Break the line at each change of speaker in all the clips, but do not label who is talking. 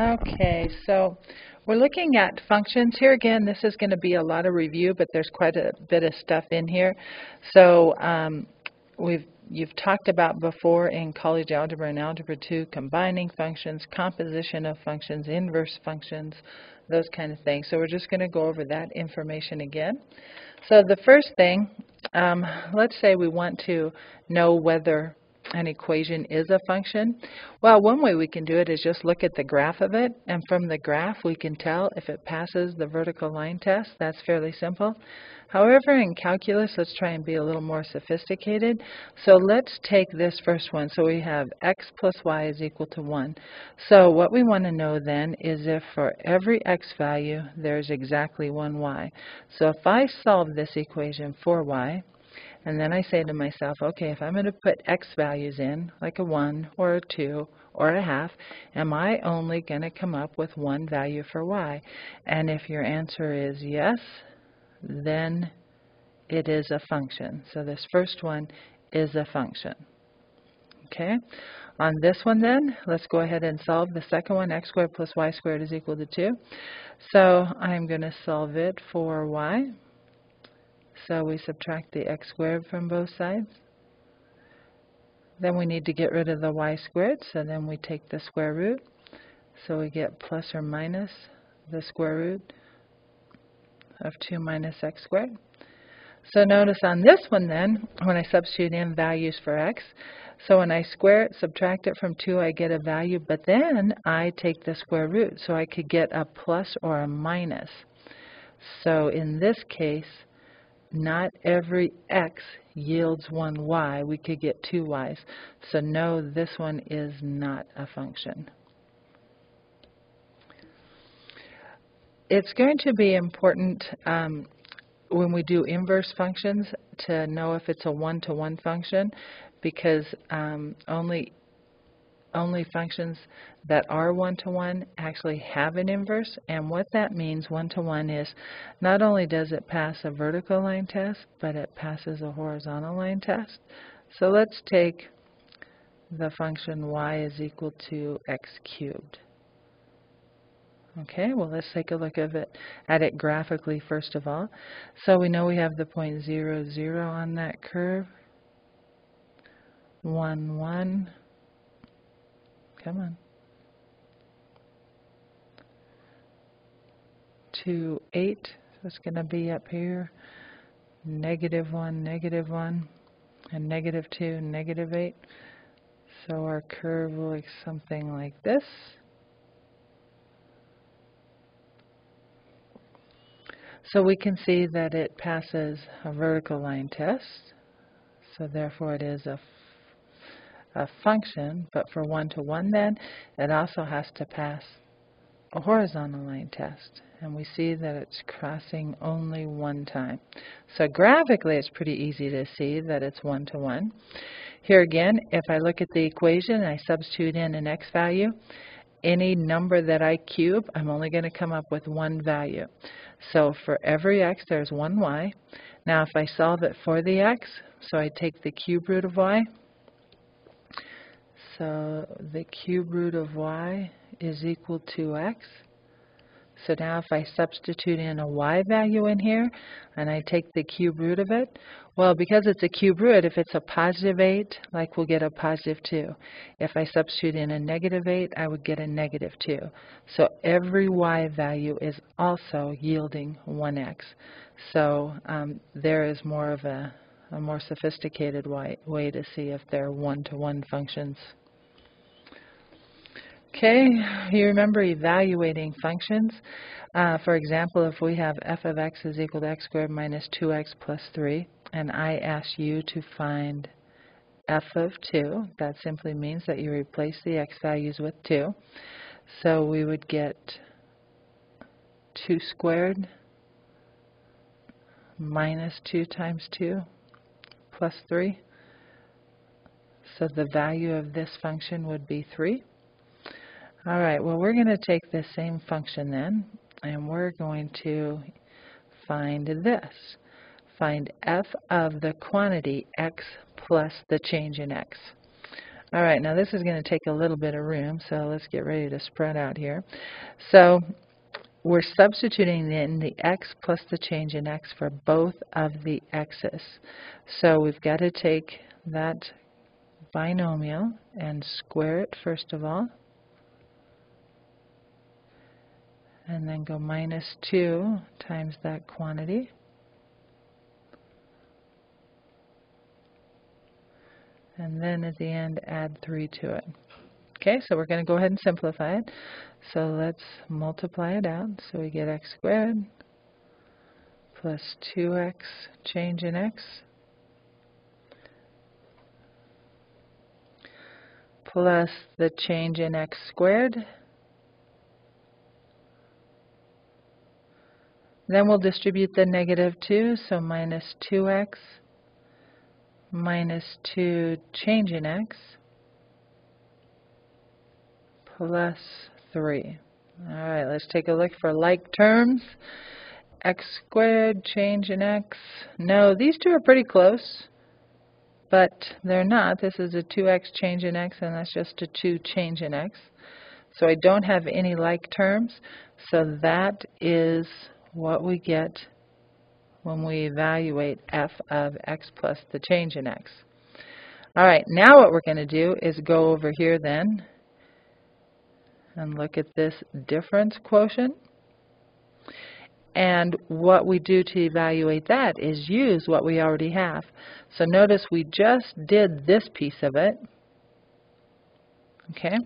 Okay, so we're looking at functions here again. This is going to be a lot of review, but there's quite a bit of stuff in here. So um, we've you've talked about before in college algebra and algebra 2 combining functions, composition of functions, inverse functions, those kind of things. So we're just going to go over that information again. So the first thing, um, let's say we want to know whether an equation is a function? Well, one way we can do it is just look at the graph of it, and from the graph we can tell if it passes the vertical line test. That's fairly simple. However, in calculus, let's try and be a little more sophisticated. So let's take this first one. So we have x plus y is equal to 1. So what we want to know then is if for every x value, there's exactly one y. So if I solve this equation for y, and then I say to myself, okay, if I'm going to put x values in, like a 1 or a 2 or a half, am I only going to come up with one value for y? And if your answer is yes, then it is a function. So this first one is a function. Okay? On this one then, let's go ahead and solve the second one. x squared plus y squared is equal to 2. So I'm going to solve it for y. So we subtract the x squared from both sides. Then we need to get rid of the y squared, so then we take the square root. So we get plus or minus the square root of 2 minus x squared. So notice on this one then, when I substitute in values for x, so when I square it, subtract it from 2, I get a value, but then I take the square root, so I could get a plus or a minus. So in this case, not every x yields one y. We could get two y's. So no, this one is not a function. It's going to be important um, when we do inverse functions to know if it's a one-to-one -one function because um, only only functions that are one-to-one -one actually have an inverse. And what that means, one-to-one, -one, is not only does it pass a vertical line test, but it passes a horizontal line test. So let's take the function y is equal to x cubed. Okay, well let's take a look at it, at it graphically first of all. So we know we have the point 0, 0 on that curve. 1, 1, Come on. 2, 8. So it's going to be up here. Negative 1, negative 1, and negative 2, negative 8. So our curve will look something like this. So we can see that it passes a vertical line test. So therefore it is a a function, but for one-to-one -one then, it also has to pass a horizontal line test. And we see that it's crossing only one time. So graphically, it's pretty easy to see that it's one-to-one. -one. Here again, if I look at the equation, and I substitute in an x value, any number that I cube, I'm only going to come up with one value. So for every x, there's one y. Now if I solve it for the x, so I take the cube root of y, so the cube root of y is equal to x. So now if I substitute in a y value in here, and I take the cube root of it, well, because it's a cube root, if it's a positive 8, like we'll get a positive 2. If I substitute in a negative 8, I would get a negative 2. So every y value is also yielding 1x. So um, there is more of a, a more sophisticated way, to see if they're one-to-one -one functions. Okay, you remember evaluating functions. Uh, for example, if we have f of x is equal to x squared minus 2x plus 3, and I ask you to find f of 2, that simply means that you replace the x values with 2. So we would get 2 squared minus 2 times 2 plus 3. So the value of this function would be 3. All right, well, we're going to take the same function then, and we're going to find this. Find f of the quantity x plus the change in x. All right, now this is going to take a little bit of room, so let's get ready to spread out here. So we're substituting in the x plus the change in x for both of the x's. So we've got to take that binomial and square it first of all. And then go minus 2 times that quantity. and then at the end add 3 to it. Okay, so we're going to go ahead and simplify it. So let's multiply it out. So we get x squared plus 2x change in x plus the change in x squared. Then we'll distribute the negative 2, so minus 2x minus 2 change in x plus 3. All right, let's take a look for like terms. x squared, change in x. No, these two are pretty close, but they're not. This is a 2x change in x, and that's just a 2 change in x. So I don't have any like terms, so that is what we get when we evaluate f of x plus the change in x. All right, now what we're going to do is go over here then and look at this difference quotient. And what we do to evaluate that is use what we already have. So notice we just did this piece of it. Okay,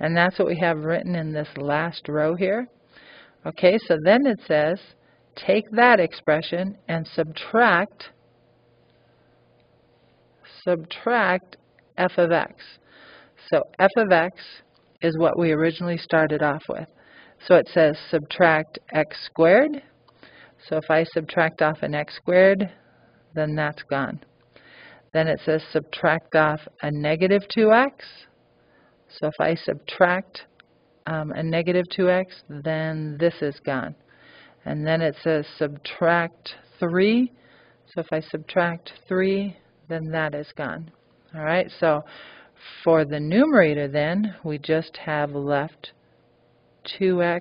and that's what we have written in this last row here. Okay, so then it says take that expression and subtract subtract f of x. So f of x is what we originally started off with. So it says subtract x squared. So if I subtract off an x squared, then that's gone. Then it says subtract off a negative 2x. So if I subtract um, a negative 2x, then this is gone. And then it says subtract 3. So if I subtract 3, then that is gone. All right, so for the numerator then, we just have left 2x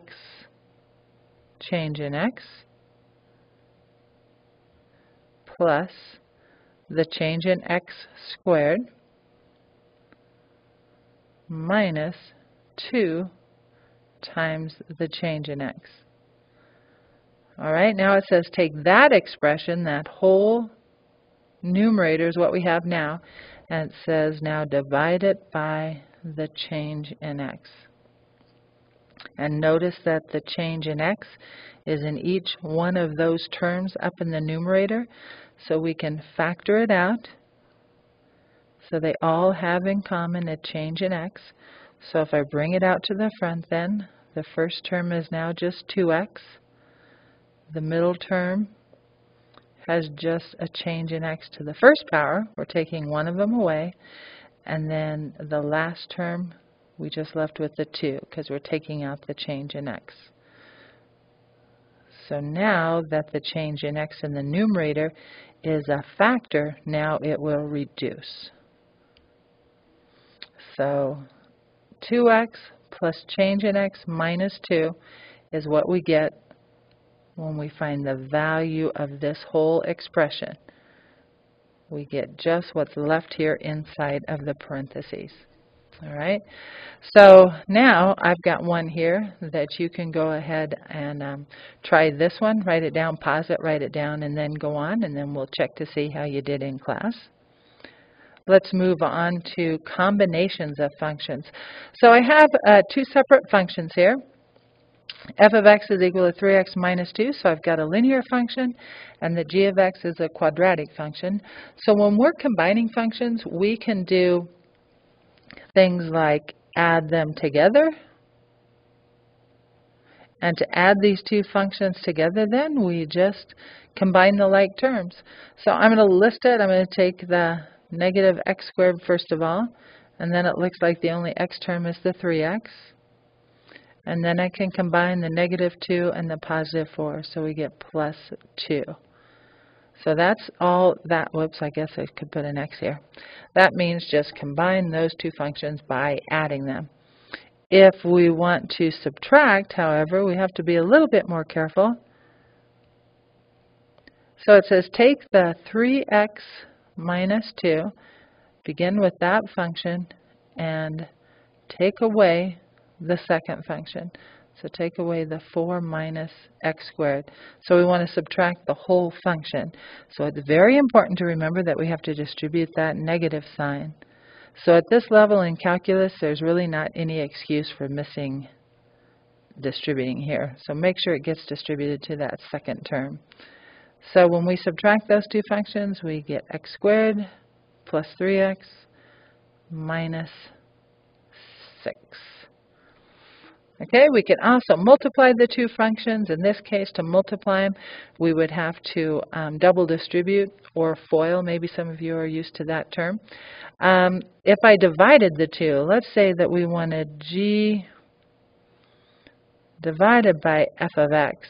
change in x plus the change in x squared minus 2 times the change in x. All right, now it says take that expression, that whole numerator is what we have now, and it says now divide it by the change in x. And notice that the change in x is in each one of those terms up in the numerator, so we can factor it out. So they all have in common a change in x. So if I bring it out to the front then, the first term is now just 2x. The middle term has just a change in x to the first power. We're taking one of them away. And then the last term, we just left with the 2 because we're taking out the change in x. So now that the change in x in the numerator is a factor, now it will reduce. So 2x plus change in x minus 2 is what we get when we find the value of this whole expression, we get just what's left here inside of the parentheses. All right, so now I've got one here that you can go ahead and um, try this one, write it down, pause it, write it down, and then go on, and then we'll check to see how you did in class. Let's move on to combinations of functions. So I have uh, two separate functions here f of x is equal to 3x minus 2, so I've got a linear function, and the g of x is a quadratic function. So when we're combining functions, we can do things like add them together. And to add these two functions together, then we just combine the like terms. So I'm going to list it. I'm going to take the negative x squared first of all, and then it looks like the only x term is the 3x. And then I can combine the negative 2 and the positive 4, so we get plus 2. So that's all that, whoops, I guess I could put an x here. That means just combine those two functions by adding them. If we want to subtract, however, we have to be a little bit more careful. So it says take the 3x minus 2, begin with that function, and take away the second function. So take away the 4 minus x squared. So we want to subtract the whole function. So it's very important to remember that we have to distribute that negative sign. So at this level in calculus, there's really not any excuse for missing distributing here. So make sure it gets distributed to that second term. So when we subtract those two functions, we get x squared plus 3x minus 6. Okay, we can also multiply the two functions. In this case, to multiply them, we would have to um, double distribute or FOIL. Maybe some of you are used to that term. Um, if I divided the two, let's say that we wanted g divided by f of x.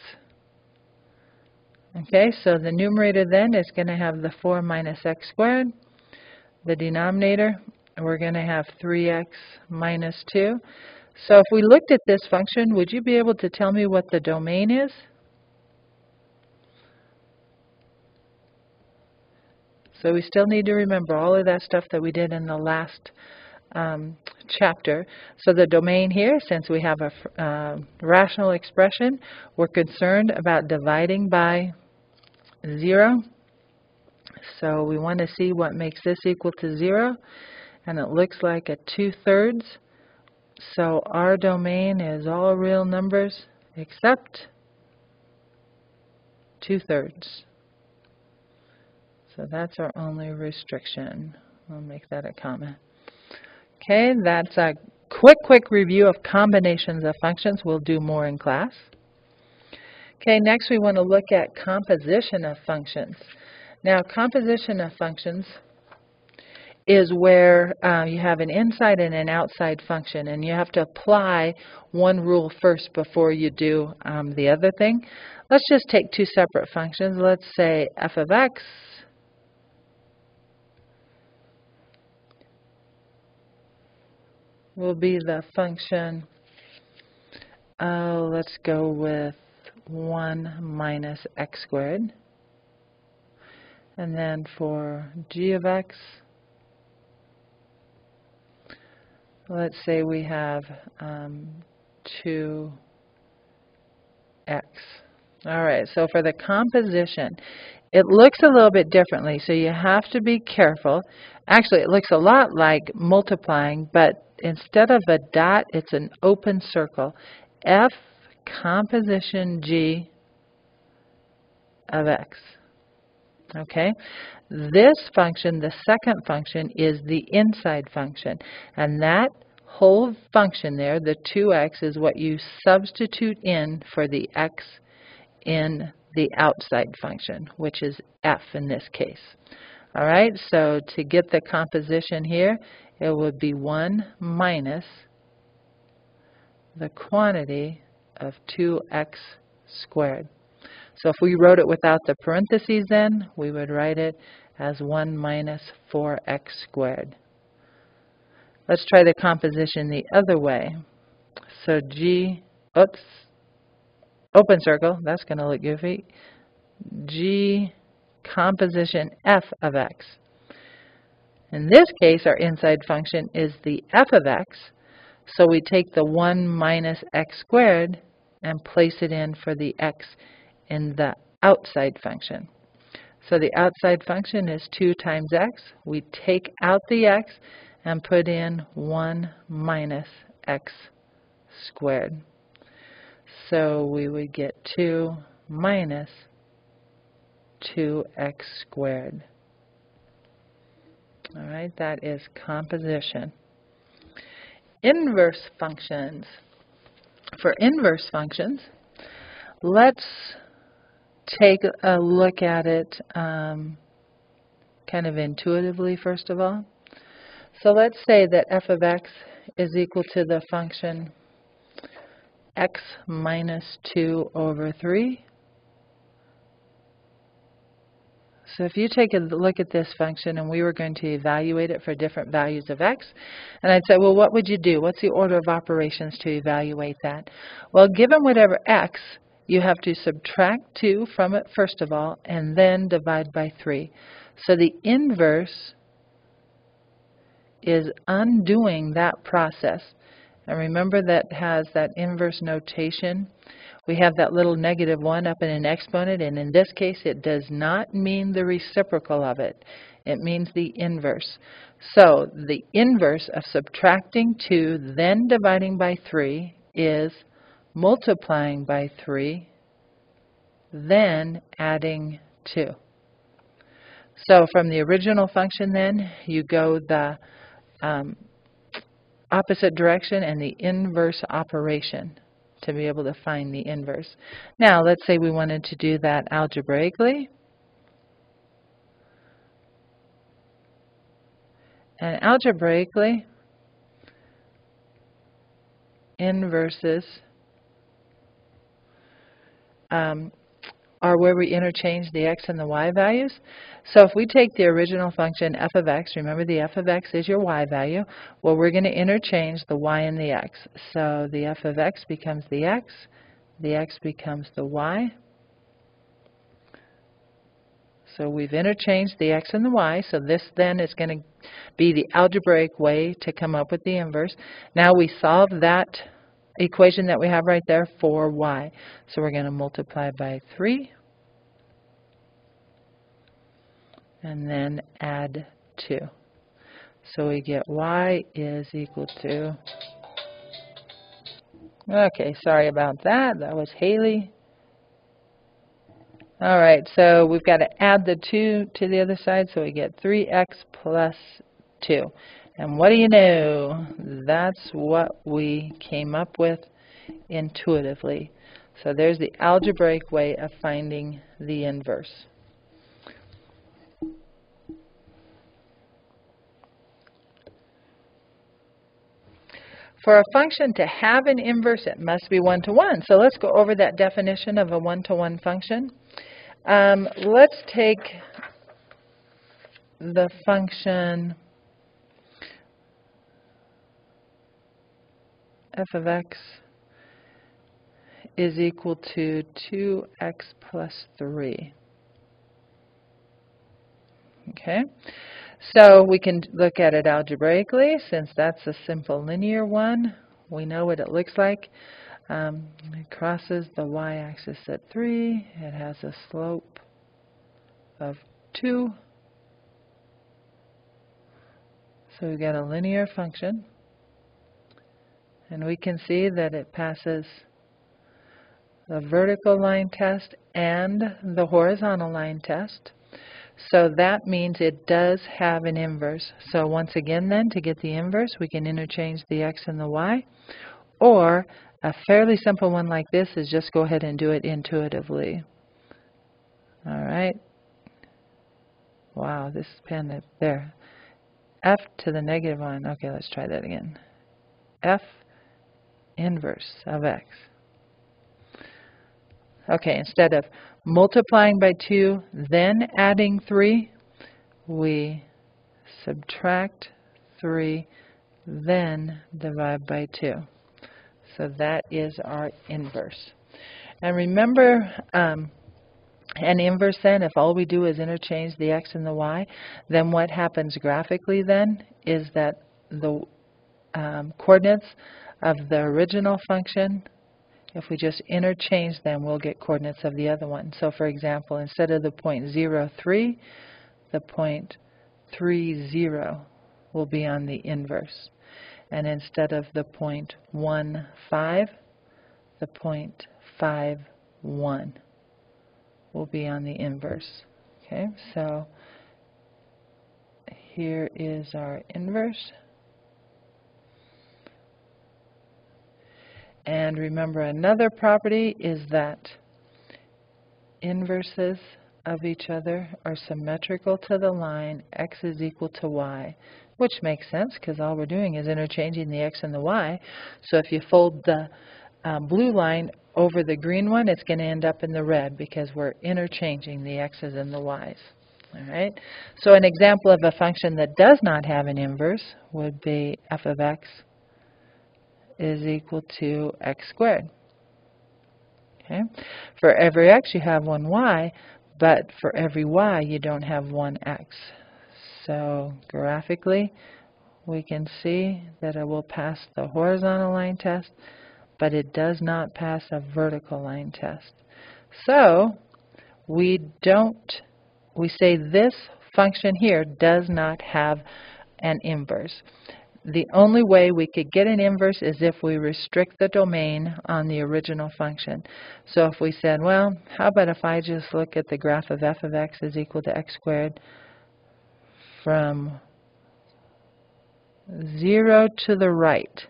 Okay, so the numerator then is going to have the 4 minus x squared. The denominator, we're going to have 3x minus 2. So if we looked at this function, would you be able to tell me what the domain is? So we still need to remember all of that stuff that we did in the last um, chapter. So the domain here, since we have a uh, rational expression, we're concerned about dividing by 0. So we want to see what makes this equal to 0. And it looks like a 2 thirds. So our domain is all real numbers except two-thirds. So that's our only restriction. I'll make that a comment. Okay, that's a quick, quick review of combinations of functions. We'll do more in class. Okay, next we want to look at composition of functions. Now, composition of functions is where uh, you have an inside and an outside function, and you have to apply one rule first before you do um, the other thing. Let's just take two separate functions. Let's say f of x will be the function, let's go with 1 minus x squared. And then for g of x, let's say we have um, 2x. All right, so for the composition, it looks a little bit differently, so you have to be careful. Actually, it looks a lot like multiplying, but instead of a dot, it's an open circle. F composition G of x. Okay, this function, the second function, is the inside function, and that whole function there, the 2x, is what you substitute in for the x in the outside function, which is f in this case. All right, so to get the composition here, it would be 1 minus the quantity of 2x squared. So if we wrote it without the parentheses then, we would write it as 1 minus 4x squared. Let's try the composition the other way. So g, oops, open circle, that's going to look goofy. g composition f of x. In this case, our inside function is the f of x, so we take the 1 minus x squared and place it in for the x in the outside function. So the outside function is 2 times x. We take out the x and put in 1 minus x squared. So we would get 2 minus 2x squared. All right, that is composition. Inverse functions. For inverse functions, let's take a look at it um, kind of intuitively, first of all. So let's say that f of x is equal to the function x minus 2 over 3. So if you take a look at this function and we were going to evaluate it for different values of x, and I'd say, well, what would you do? What's the order of operations to evaluate that? Well, given whatever x, you have to subtract 2 from it first of all, and then divide by 3. So the inverse is undoing that process. And remember that has that inverse notation. We have that little negative 1 up in an exponent, and in this case it does not mean the reciprocal of it. It means the inverse. So the inverse of subtracting 2, then dividing by 3, is multiplying by 3, then adding 2. So from the original function then, you go the um, opposite direction and the inverse operation to be able to find the inverse. Now, let's say we wanted to do that algebraically. And algebraically, inverses um, are where we interchange the x and the y values. So if we take the original function f of x, remember the f of x is your y value, well we're going to interchange the y and the x. So the f of x becomes the x, the x becomes the y. So we've interchanged the x and the y, so this then is going to be the algebraic way to come up with the inverse. Now we solve that equation that we have right there for y. So we're going to multiply by 3 and then add 2. So we get y is equal to, okay, sorry about that, that was Haley. All right, so we've got to add the 2 to the other side, so we get 3x plus 2. And what do you know? That's what we came up with intuitively. So there's the algebraic way of finding the inverse. For a function to have an inverse, it must be one-to-one. -one. So let's go over that definition of a one-to-one -one function. Um, let's take the function f of x is equal to 2x plus 3. Okay, so we can look at it algebraically since that's a simple linear one. We know what it looks like. Um, it crosses the y-axis at 3. It has a slope of 2. So we get a linear function. And we can see that it passes the vertical line test and the horizontal line test. So that means it does have an inverse. So once again then, to get the inverse, we can interchange the x and the y. Or a fairly simple one like this is just go ahead and do it intuitively. All right. Wow, this pen is there. f to the negative 1. Okay, let's try that again. f inverse of x. Okay, instead of multiplying by 2, then adding 3, we subtract 3, then divide by 2. So that is our inverse. And remember, um, an inverse then, if all we do is interchange the x and the y, then what happens graphically then is that the um, coordinates of the original function, if we just interchange them, we'll get coordinates of the other one. So for example, instead of the point 0, 3, the point 3, 0 will be on the inverse. And instead of the point 1, 5, the point 5, 1 will be on the inverse. Okay, so here is our inverse. And remember another property is that inverses of each other are symmetrical to the line x is equal to y, which makes sense because all we're doing is interchanging the x and the y. So if you fold the uh, blue line over the green one, it's going to end up in the red because we're interchanging the x's and the y's. All right. So an example of a function that does not have an inverse would be f of x is equal to x squared. Okay. For every x you have one y, but for every y you don't have one x. So graphically we can see that it will pass the horizontal line test, but it does not pass a vertical line test. So we don't we say this function here does not have an inverse. The only way we could get an inverse is if we restrict the domain on the original function. So if we said, well, how about if I just look at the graph of f of x is equal to x squared from 0 to the right.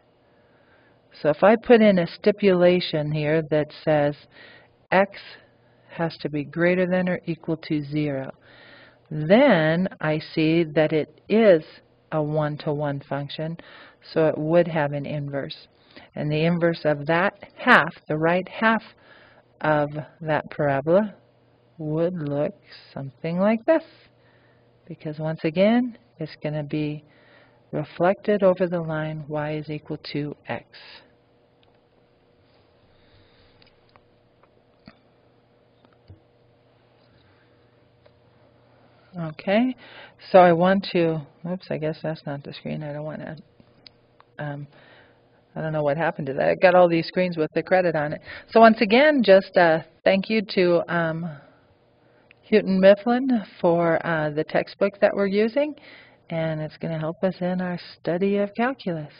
So if I put in a stipulation here that says x has to be greater than or equal to 0. Then I see that it is a one-to-one -one function, so it would have an inverse. And the inverse of that half, the right half of that parabola, would look something like this. Because once again, it's going to be reflected over the line y is equal to x. Okay, so I want to, oops, I guess that's not the screen. I don't want to, um, I don't know what happened to that. I got all these screens with the credit on it. So once again, just uh, thank you to um, Houghton Mifflin for uh, the textbook that we're using, and it's going to help us in our study of calculus.